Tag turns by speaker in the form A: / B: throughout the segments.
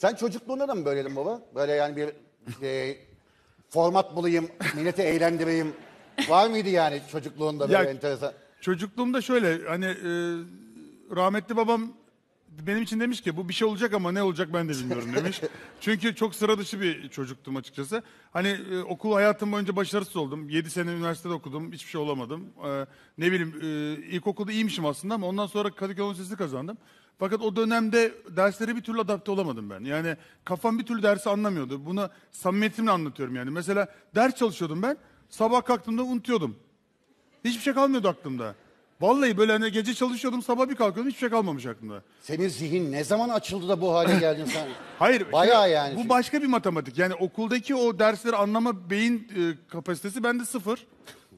A: Sen çocukluğunda da mı böyleydin baba? Böyle yani bir e, format bulayım, milleti eğlendireyim. Var mıydı yani çocukluğunda böyle
B: Ya-
A: enteresan?
B: Çocukluğumda şöyle hani e, rahmetli babam benim için demiş ki bu bir şey olacak ama ne olacak ben de bilmiyorum demiş. Çünkü çok sıra dışı bir çocuktum açıkçası. Hani e, okul hayatım boyunca başarısız oldum. 7 sene üniversitede okudum. Hiçbir şey olamadım. E, ne bileyim e, ilkokulda iyiymişim aslında ama ondan sonra Kadıköy Üniversitesi kazandım. Fakat o dönemde derslere bir türlü adapte olamadım ben. Yani kafam bir türlü dersi anlamıyordu. Bunu samimiyetimle anlatıyorum yani. Mesela ders çalışıyordum ben. Sabah kalktığımda unutuyordum. Hiçbir şey kalmıyordu aklımda. Vallahi böyle hani gece çalışıyordum sabah bir kalkıyordum hiçbir şey kalmamış aklımda.
A: Senin zihin ne zaman açıldı da bu hale geldin sen?
B: Hayır.
A: Bayağı
B: şimdi
A: yani.
B: Bu başka bir matematik. Yani okuldaki o dersleri anlama beyin e, kapasitesi bende sıfır.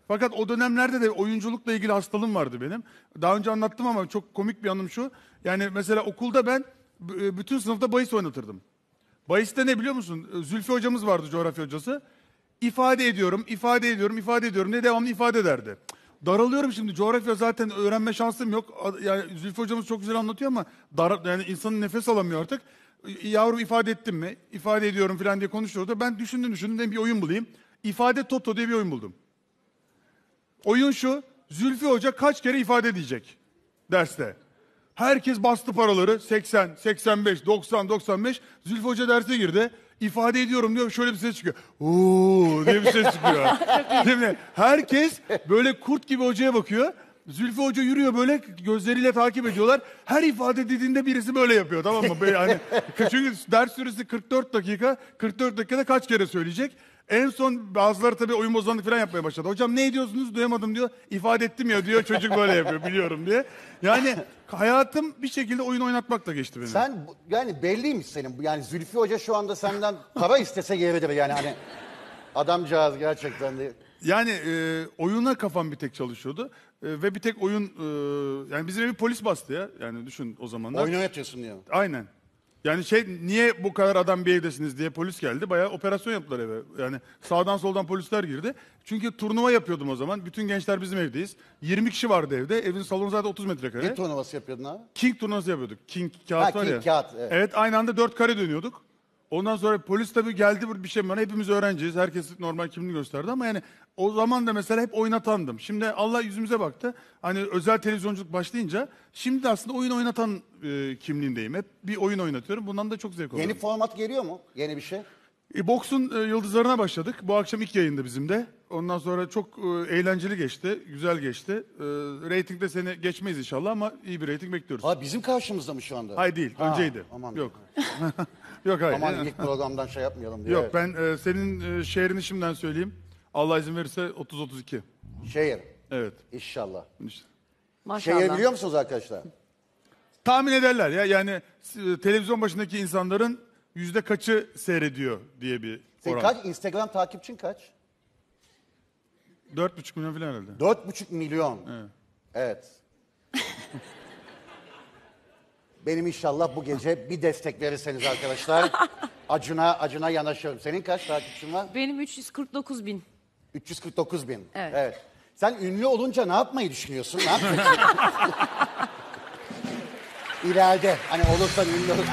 B: Fakat o dönemlerde de oyunculukla ilgili hastalığım vardı benim. Daha önce anlattım ama çok komik bir anım şu. Yani mesela okulda ben e, bütün sınıfta bahis oynatırdım. Bahiste ne biliyor musun? E, Zülfü hocamız vardı coğrafya hocası. İfade ediyorum, ifade ediyorum, ifade ediyorum diye devamlı ifade ederdi. Daralıyorum şimdi. Coğrafya zaten öğrenme şansım yok. Yani Zülfü hocamız çok güzel anlatıyor ama dar, yani insanın nefes alamıyor artık. Y- Yavrum ifade ettim mi? İfade ediyorum falan diye konuşuyordu. Ben düşündüm düşündüm dedim bir oyun bulayım. İfade Toto diye bir oyun buldum. Oyun şu. Zülfü Hoca kaç kere ifade edecek derste. Herkes bastı paraları. 80, 85, 90, 95. Zülfü Hoca derse girdi. İfade ediyorum diyor. Şöyle bir ses çıkıyor. Oo diye bir ses çıkıyor. Değil mi? Herkes böyle kurt gibi hocaya bakıyor. Zülfü Hoca yürüyor böyle gözleriyle takip ediyorlar. Her ifade dediğinde birisi böyle yapıyor tamam mı? Böyle hani, çünkü ders süresi 44 dakika. 44 dakikada kaç kere söyleyecek? En son bazıları tabii oyun bozanlık falan yapmaya başladı. Hocam ne ediyorsunuz duyamadım diyor. İfade ettim ya diyor. Çocuk böyle yapıyor biliyorum diye. Yani hayatım bir şekilde oyun oynatmakla geçti benim.
A: Sen bu- yani belliymiş senin. bu- Yani Zülfü Hoca şu anda senden para istese yeridir yani hani. Adamcağız gerçekten de.
B: Yani e, oyuna kafam bir tek çalışıyordu. E, ve bir tek oyun e, yani bizim evi polis bastı ya. Yani düşün o zamanlar.
A: Oyun oynatıyorsun diyor.
B: Aynen. Yani şey niye bu kadar adam bir evdesiniz diye polis geldi. Bayağı operasyon yaptılar eve. Yani sağdan soldan polisler girdi. Çünkü turnuva yapıyordum o zaman. Bütün gençler bizim evdeyiz. 20 kişi vardı evde. Evin salonu zaten 30 metrekare.
A: Ne turnuvası yapıyordun abi?
B: King turnuvası yapıyorduk. King kağıt
A: Ha,
B: var
A: King
B: ya.
A: kağıt, evet.
B: aynı anda dört kare dönüyorduk. Ondan sonra polis tabii geldi bir şey bana. Hepimiz öğrenciyiz. Herkes normal kimliğini gösterdi ama yani o zaman da mesela hep oynatandım. Şimdi Allah yüzümüze baktı. Hani özel televizyonculuk başlayınca şimdi de aslında oyun oynatan e, kimliğindeyim. Hep bir oyun oynatıyorum. Bundan da çok zevk alıyorum.
A: Yeni format geliyor mu? Yeni bir şey.
B: E, boksun e, yıldızlarına başladık. Bu akşam ilk yayında bizim de. Ondan sonra çok e, eğlenceli geçti. Güzel geçti. E, reytingde seni geçmeyiz inşallah ama iyi bir reyting bekliyoruz.
A: Ha bizim karşımızda mı şu anda?
B: Hayır değil.
A: Ha,
B: Önceydi.
A: aman.
B: Yok. Yok hayır.
A: Aman ilk programdan şey yapmayalım diye.
B: Yok ben e, senin e, şehrini şimdiden söyleyeyim. Allah izin verirse 30-32.
A: Şehir.
B: Evet.
A: İnşallah.
B: İşte.
A: Şehir
C: Maşallah.
A: biliyor musunuz arkadaşlar?
B: Tahmin ederler ya yani televizyon başındaki insanların yüzde kaçı seyrediyor diye bir
A: Senin
B: oran.
A: kaç? Instagram takipçin kaç?
B: 4,5 milyon falan herhalde.
A: Dört buçuk milyon. Evet. Benim inşallah bu gece bir destek verirseniz arkadaşlar. Acuna acuna yanaşıyorum. Senin kaç takipçin var?
C: Benim 349 bin.
A: 349 bin.
C: Evet.
A: Sen ünlü olunca ne yapmayı düşünüyorsun? Ne yapacaksın? İleride hani olursan ünlü olur.